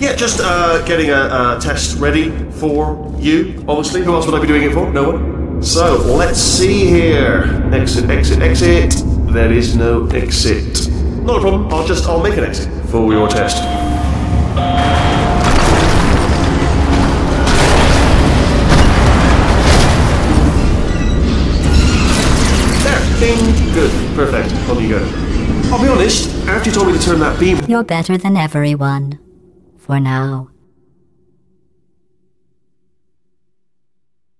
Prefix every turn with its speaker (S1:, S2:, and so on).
S1: Yeah, just uh, getting a, a test ready for you, obviously. Who else would I be doing it for? No one. So, let's see here. Exit, exit, exit. There is no exit. Not a problem. I'll just, I'll make an exit for your test. Good. Perfect. On you go. I'll be honest, after you told me to turn that beam
S2: You're better than everyone. For now,